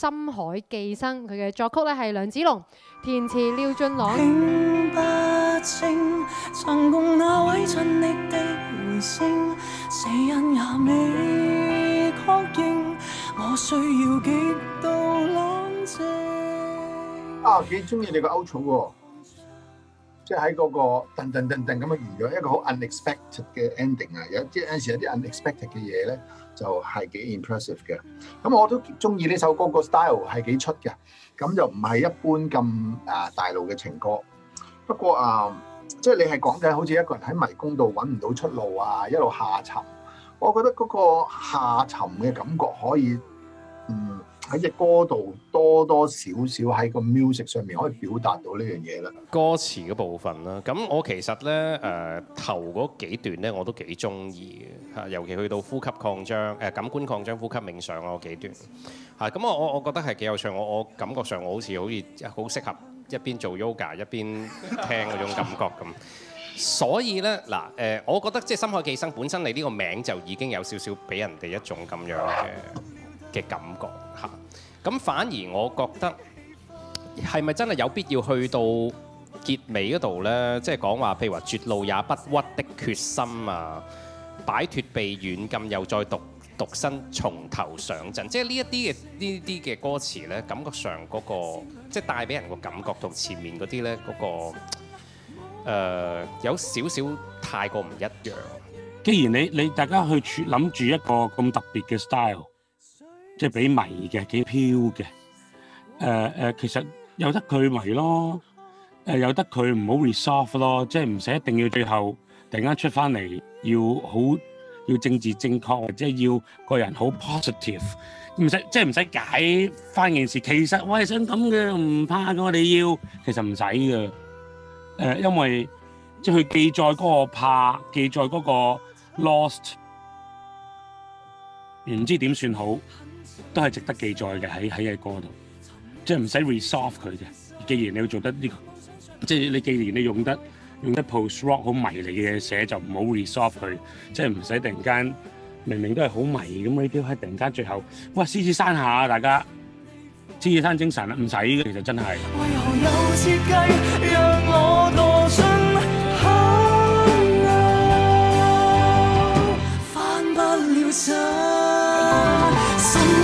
《深海寄生》，佢嘅作曲咧係梁子龍，填詞廖俊朗。聽不清，曾共那位親昵的回聲，死因也未確認，我需要極度冷靜。啊，幾中意你個 outro 喎，即係喺嗰個噔噔噔噔咁樣完咗一個好 unexpected 嘅 ending 啊！有啲有陣時有啲 unexpected 嘅嘢咧，就係幾 impressive 嘅。咁我都中意呢首歌個 style 係幾出嘅，咁就唔係一般咁啊大路嘅情歌。不過啊，即係你係講緊好似一個人喺迷宮度揾唔到出路啊，一路下沉。我覺得嗰個下沉嘅感覺可以，嗯喺只歌度多多少少喺個 music 上面可以表達到呢樣嘢啦。歌詞嘅部分啦，咁我其實咧誒、呃、頭嗰幾段咧我都幾中意嘅嚇，尤其去到呼吸擴張誒、感官擴張、呼吸冥想嗰幾段嚇，咁、我我我覺得係幾有趣，我我感覺上我好似好似好適合一邊做 yoga 一邊聽嗰種感覺咁。所以咧嗱誒，我覺得即係《深海寄生》本身你呢個名就已經有少少俾人哋一種咁樣嘅嘅感覺嚇。咁反而我覺得係咪真係有必要去到結尾嗰度呢？即係講話，譬如話絕路也不屈的決心啊，擺脱被軟禁又再獨獨身從頭上陣，即係呢一啲嘅呢啲嘅歌詞呢，感覺上嗰、個即係帶俾人個感覺同前面嗰啲呢，嗰、個、呃、有少少太過唔一樣。既然你你大家去處諗住一個咁特別嘅 style，即係俾迷嘅幾飄嘅，誒、誒，其實有得佢迷咯，誒、有得佢唔好 resolve 咯，即係唔使一定要最後突然間出翻嚟要好要政治正確，或者要個人好 positive，唔使即係唔使解翻件事。其實我係想咁嘅，唔怕嘅，我哋要。其實唔使嘅，誒、因為即係佢記載嗰個怕，記載嗰個 lost，唔知點算好，都係值得記載嘅喺喺嘅歌度，即係唔使 resolve 佢嘅。既然你要做得呢、個，即係你既然你用得用得 post rock 好迷離嘅寫，就唔好 resolve 佢，即係唔使突然間明明都係好迷咁，你都喺突然間最後，哇！獅子山下，大家獅子山精神啊，唔使嘅，其實真係。為何有設計讓我 some